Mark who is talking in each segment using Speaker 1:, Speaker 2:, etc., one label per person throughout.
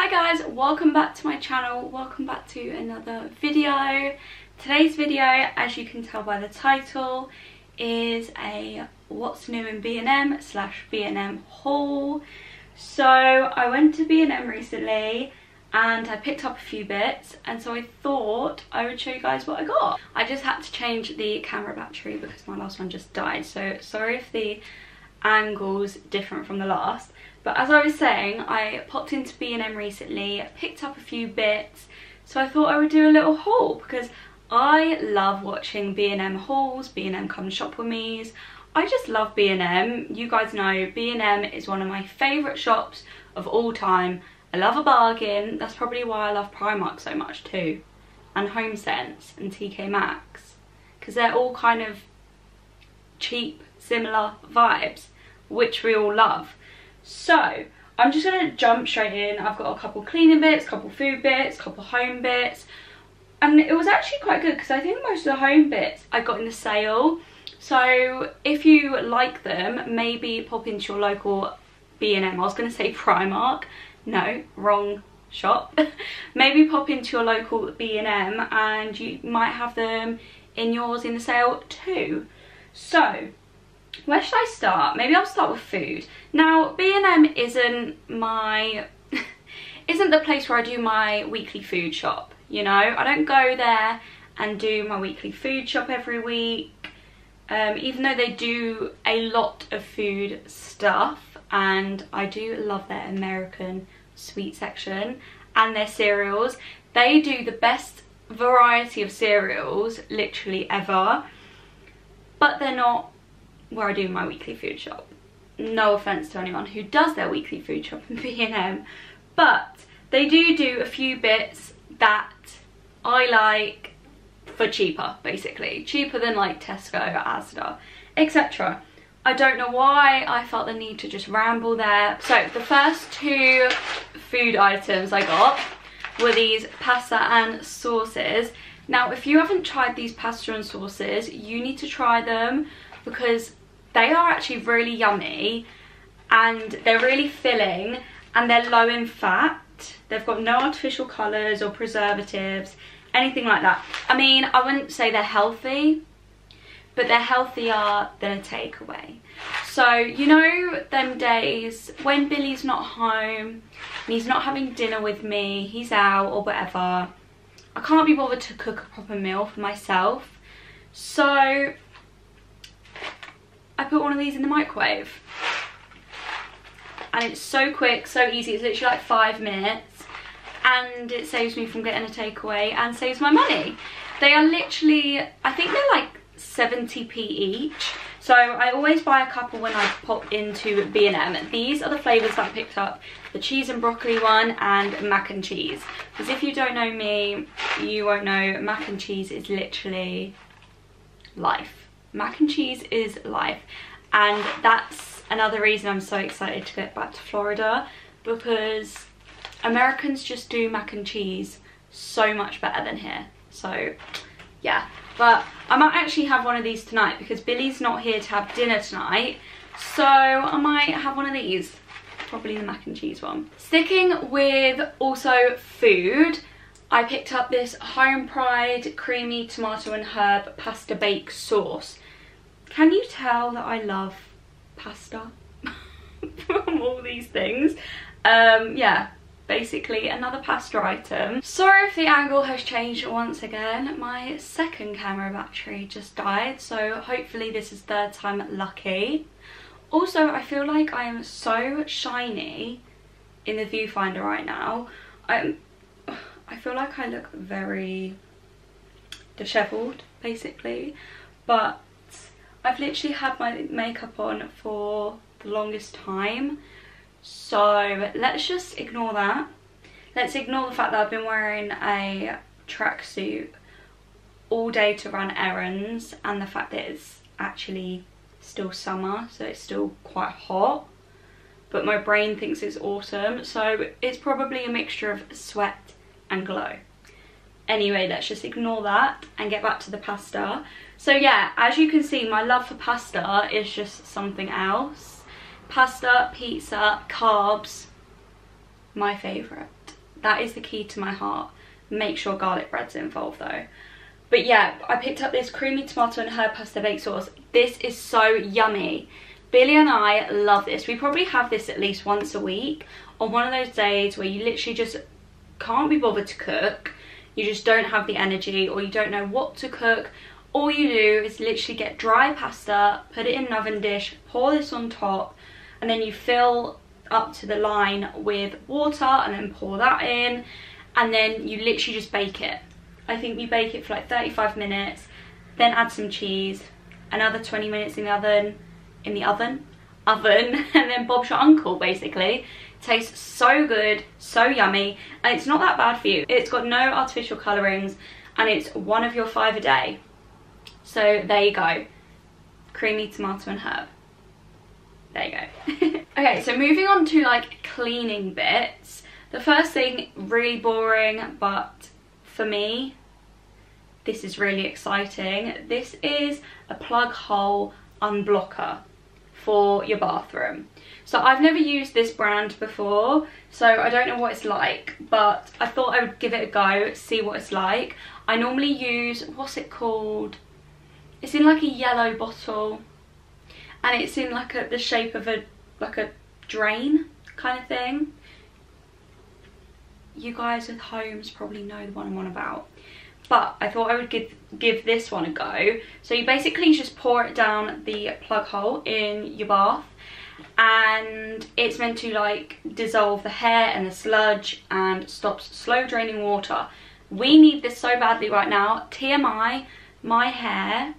Speaker 1: Hi guys, welcome back to my channel, welcome back to another video. Today's video, as you can tell by the title, is a what's new in B&M slash B&M haul. So I went to B&M recently and I picked up a few bits and so I thought I would show you guys what I got. I just had to change the camera battery because my last one just died so sorry if the angle's different from the last but as I was saying, I popped into B&M recently, picked up a few bits, so I thought I would do a little haul because I love watching B&M hauls, B&M come shop with me's. I just love B&M. You guys know B&M is one of my favourite shops of all time. I love a bargain. That's probably why I love Primark so much too. And HomeSense and TK Maxx. Because they're all kind of cheap, similar vibes, which we all love. So I'm just going to jump straight in. I've got a couple cleaning bits, couple food bits, couple home bits. And it was actually quite good because I think most of the home bits I got in the sale. So if you like them, maybe pop into your local B&M. I was going to say Primark. No, wrong shop. maybe pop into your local B&M and you might have them in yours in the sale too. So where should I start? Maybe I'll start with food. Now, B&M isn't my... isn't the place where I do my weekly food shop, you know? I don't go there and do my weekly food shop every week. Um, even though they do a lot of food stuff and I do love their American sweet section and their cereals. They do the best variety of cereals literally ever but they're not where I do my weekly food shop. No offence to anyone who does their weekly food shop in B&M, but they do do a few bits that I like for cheaper, basically. Cheaper than like Tesco, Asda, etc. I don't know why I felt the need to just ramble there. So the first two food items I got were these pasta and sauces. Now, if you haven't tried these pasta and sauces, you need to try them because they are actually really yummy and they're really filling and they're low in fat. They've got no artificial colours or preservatives, anything like that. I mean, I wouldn't say they're healthy, but they're healthier than a takeaway. So, you know them days when Billy's not home and he's not having dinner with me, he's out or whatever. I can't be bothered to cook a proper meal for myself. So I put one of these in the microwave. And it's so quick, so easy. It's literally like five minutes. And it saves me from getting a takeaway and saves my money. They are literally, I think they're like 70p each. So I always buy a couple when I pop into B&M. These are the flavours that I picked up. The cheese and broccoli one and mac and cheese. Because if you don't know me, you won't know mac and cheese is literally life mac and cheese is life. And that's another reason I'm so excited to get back to Florida because Americans just do mac and cheese so much better than here. So yeah. But I might actually have one of these tonight because Billy's not here to have dinner tonight. So I might have one of these. Probably the mac and cheese one. Sticking with also food I picked up this Homepride creamy tomato and herb pasta bake sauce. Can you tell that I love pasta from all these things? Um, yeah, basically another pasta item. Sorry if the angle has changed once again. My second camera battery just died, so hopefully this is third time lucky. Also, I feel like I am so shiny in the viewfinder right now. I'm I feel like I look very dishevelled basically but I've literally had my makeup on for the longest time so let's just ignore that. Let's ignore the fact that I've been wearing a tracksuit all day to run errands and the fact that it's actually still summer so it's still quite hot but my brain thinks it's autumn so it's probably a mixture of sweat and glow. Anyway, let's just ignore that and get back to the pasta. So yeah, as you can see, my love for pasta is just something else. Pasta, pizza, carbs, my favourite. That is the key to my heart. Make sure garlic bread's involved though. But yeah, I picked up this creamy tomato and herb pasta bake sauce. This is so yummy. Billy and I love this. We probably have this at least once a week on one of those days where you literally just can't be bothered to cook. You just don't have the energy or you don't know what to cook. All you do is literally get dry pasta, put it in an oven dish, pour this on top, and then you fill up to the line with water and then pour that in and then you literally just bake it I think you bake it for like 35 minutes, then add some cheese, another 20 minutes in the oven, in the oven, oven, and then Bob's your uncle basically. Tastes so good, so yummy, and it's not that bad for you. It's got no artificial colourings, and it's one of your five a day. So there you go. Creamy tomato and herb. There you go. okay, so moving on to like cleaning bits. The first thing, really boring, but for me, this is really exciting. This is a plug hole unblocker for your bathroom. So I've never used this brand before, so I don't know what it's like, but I thought I would give it a go, see what it's like. I normally use, what's it called? It's in like a yellow bottle, and it's in like a, the shape of a, like a drain kind of thing. You guys with homes probably know the one I'm on about but I thought I would give, give this one a go. So you basically just pour it down the plug hole in your bath and it's meant to like dissolve the hair and the sludge and stops slow draining water. We need this so badly right now. TMI, my hair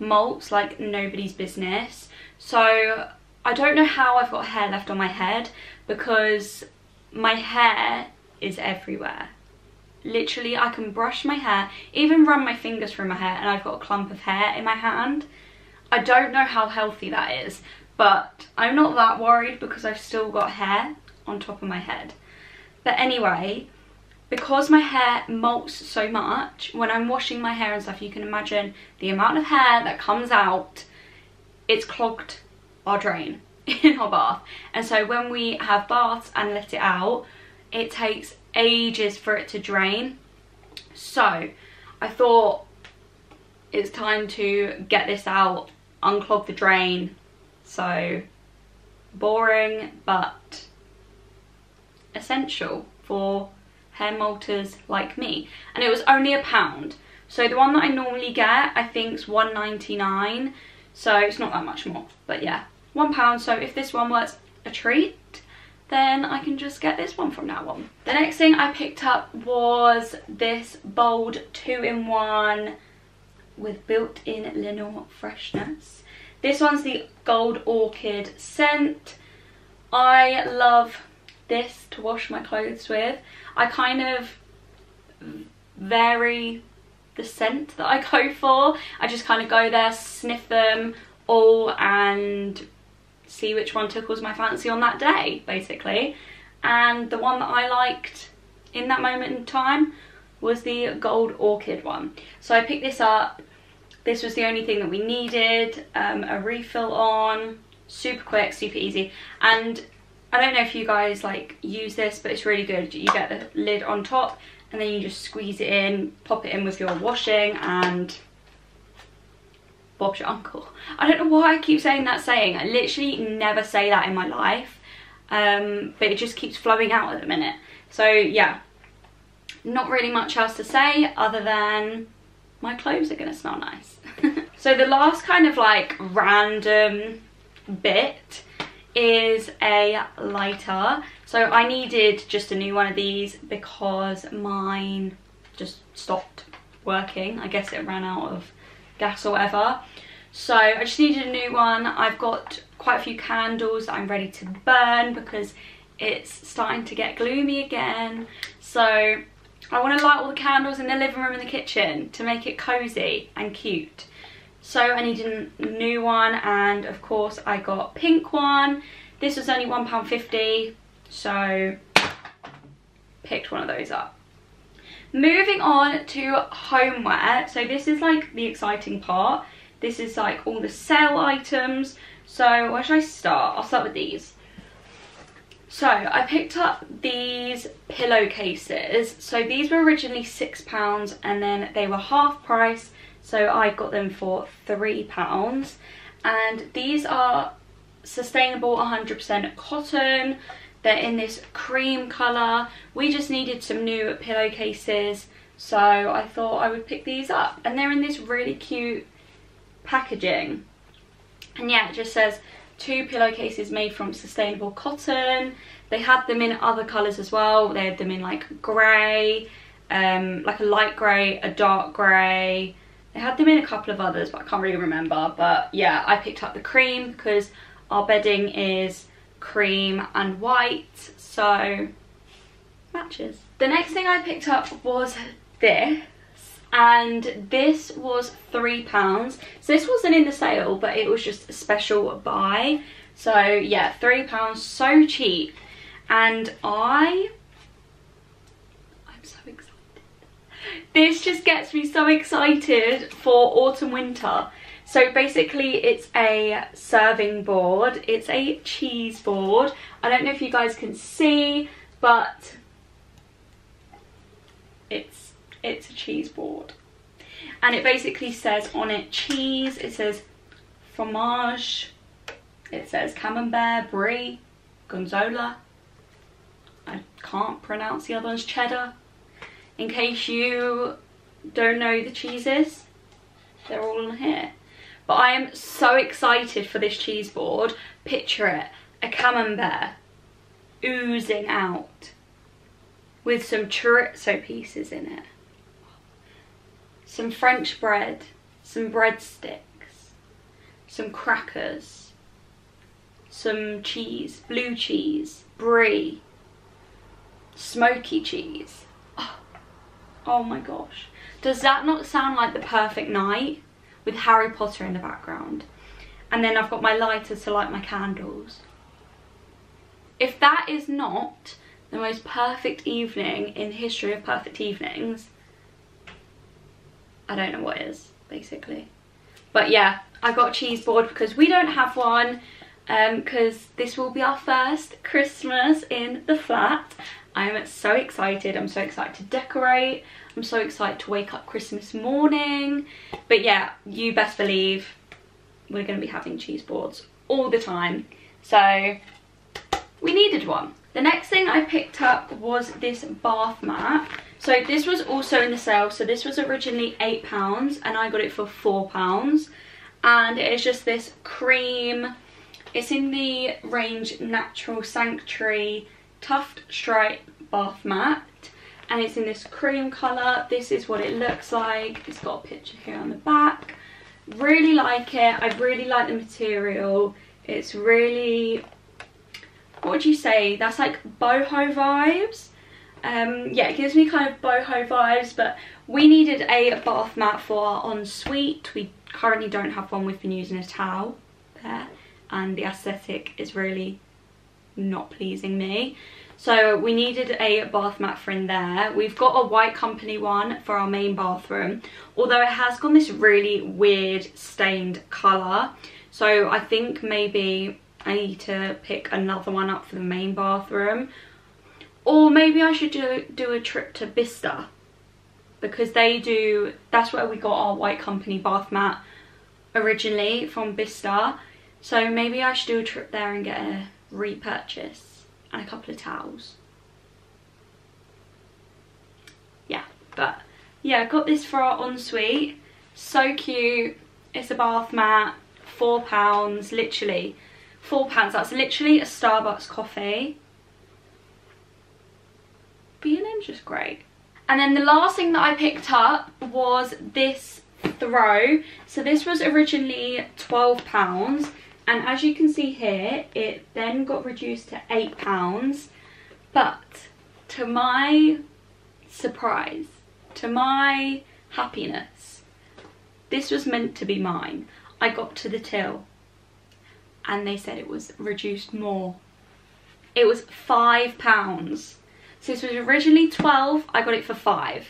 Speaker 1: molts like nobody's business. So I don't know how I've got hair left on my head because my hair is everywhere literally I can brush my hair even run my fingers through my hair and I've got a clump of hair in my hand I don't know how healthy that is but I'm not that worried because I've still got hair on top of my head but anyway because my hair molts so much when I'm washing my hair and stuff you can imagine the amount of hair that comes out it's clogged our drain in our bath and so when we have baths and let it out it takes ages for it to drain. So I thought it's time to get this out, unclog the drain. So boring but essential for hair molters like me. And it was only a pound. So the one that I normally get I think is 1.99. So it's not that much more. But yeah, one pound. So if this one was a treat, then I can just get this one from now on. The next thing I picked up was this bold two-in-one with built-in Lenor freshness. This one's the Gold Orchid scent. I love this to wash my clothes with. I kind of vary the scent that I go for. I just kind of go there, sniff them all and see which one tickles my fancy on that day, basically. And the one that I liked in that moment in time was the Gold Orchid one. So I picked this up. This was the only thing that we needed. Um, a refill on, super quick, super easy. And I don't know if you guys like use this, but it's really good. You get the lid on top and then you just squeeze it in, pop it in with your washing and Bob's your uncle. I don't know why I keep saying that saying. I literally never say that in my life. Um, but it just keeps flowing out at the minute. So yeah, not really much else to say other than my clothes are going to smell nice. so the last kind of like random bit is a lighter. So I needed just a new one of these because mine just stopped working. I guess it ran out of gas or whatever. So I just needed a new one. I've got quite a few candles that I'm ready to burn because it's starting to get gloomy again. So I want to light all the candles in the living room and the kitchen to make it cozy and cute. So I needed a new one and of course I got pink one. This was only £1.50 so picked one of those up. Moving on to homeware. So this is like the exciting part. This is like all the sale items. So where should I start? I'll start with these. So I picked up these pillowcases. So these were originally £6 and then they were half price. So I got them for £3. And these are sustainable 100% cotton. They're in this cream colour. We just needed some new pillowcases. So I thought I would pick these up. And they're in this really cute packaging. And yeah, it just says two pillowcases made from sustainable cotton. They had them in other colours as well. They had them in like grey, um, like a light grey, a dark grey. They had them in a couple of others, but I can't really remember. But yeah, I picked up the cream because our bedding is cream and white, so matches. The next thing I picked up was this and this was three pounds. So this wasn't in the sale but it was just a special buy. So yeah three pounds so cheap. And i i'm so excited. This just gets me so excited for autumn winter. So basically it's a serving board. It's a cheese board. I don't know if you guys can see but it's it's a cheese board. And it basically says on it cheese it says fromage it says camembert brie gonzola. I can't pronounce the other ones cheddar. In case you don't know the cheeses they're all on here. But i am so excited for this cheese board. Picture it a camembert oozing out with some chorizo pieces in it some French bread, some breadsticks, some crackers, some cheese, blue cheese, brie, smoky cheese. Oh, oh my gosh. Does that not sound like the perfect night with Harry Potter in the background? And then I've got my lighter to light my candles. If that is not the most perfect evening in the history of perfect evenings, I don't know what is, basically. But yeah, I got cheese board because we don't have one because um, this will be our first Christmas in the flat. I'm so excited. I'm so excited to decorate. I'm so excited to wake up Christmas morning. But yeah, you best believe we're going to be having cheese boards all the time. So we needed one. The next thing I picked up was this bath mat. So this was also in the sale. So this was originally £8 and I got it for £4. And it is just this cream. It's in the range Natural Sanctuary Tuft Stripe Bath Mat. And it's in this cream colour. This is what it looks like. It's got a picture here on the back. Really like it. I really like the material. It's really, what would you say? That's like boho vibes um, yeah, it gives me kind of boho vibes, but we needed a bath mat for our ensuite. We currently don't have one. We've been using a towel there, and the aesthetic is really not pleasing me. So we needed a bath mat for in there. We've got a white company one for our main bathroom, although it has gone this really weird stained colour. So I think maybe I need to pick another one up for the main bathroom or maybe I should do, do a trip to Bicester because they do, that's where we got our White Company bath mat originally from Bicester. So maybe I should do a trip there and get a repurchase and a couple of towels. Yeah, but yeah, I got this for our ensuite. So cute. It's a bath mat, four pounds, literally. Four pounds, that's literally a Starbucks coffee. B&M's just great. And then the last thing that I picked up was this throw. So this was originally £12 and as you can see here it then got reduced to £8 but to my surprise, to my happiness, this was meant to be mine. I got to the till and they said it was reduced more. It was £5. So this was originally 12, I got it for 5.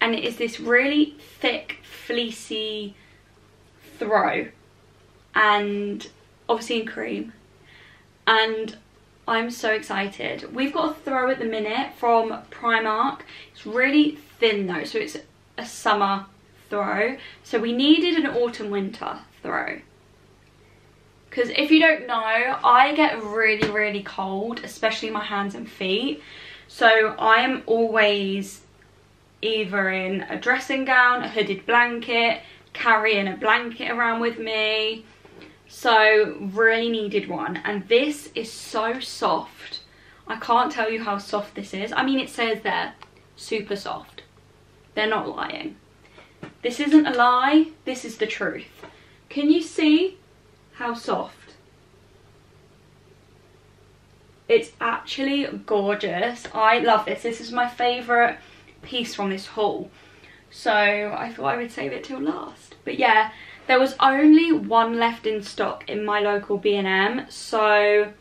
Speaker 1: And it is this really thick, fleecy throw. And obviously in cream. And I'm so excited. We've got a throw at the minute from Primark. It's really thin though, so it's a summer throw. So we needed an autumn winter throw. Because if you don't know, I get really, really cold, especially my hands and feet. So I'm always either in a dressing gown, a hooded blanket, carrying a blanket around with me. So really needed one. And this is so soft. I can't tell you how soft this is. I mean, it says there, super soft. They're not lying. This isn't a lie, this is the truth. Can you see how soft? It's actually gorgeous. I love this. This is my favourite piece from this haul. So I thought I would save it till last. But yeah, there was only one left in stock in my local B&M. So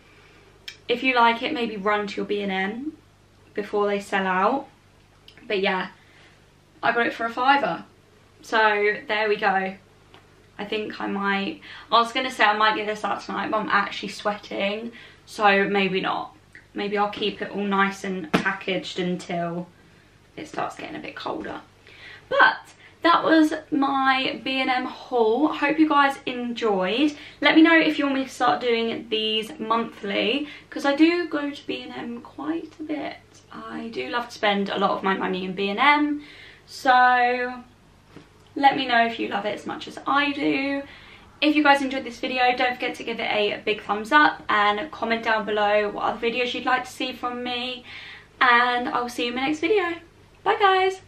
Speaker 1: if you like it, maybe run to your B&M before they sell out. But yeah, I got it for a fiver. So there we go. I think I might, I was going to say I might get this out tonight, but I'm actually sweating. So maybe not. Maybe I'll keep it all nice and packaged until it starts getting a bit colder. But that was my B&M haul. Hope you guys enjoyed. Let me know if you want me to start doing these monthly because I do go to B&M quite a bit. I do love to spend a lot of my money in B&M. So let me know if you love it as much as I do. If you guys enjoyed this video, don't forget to give it a big thumbs up and comment down below what other videos you'd like to see from me. And I will see you in my next video. Bye guys!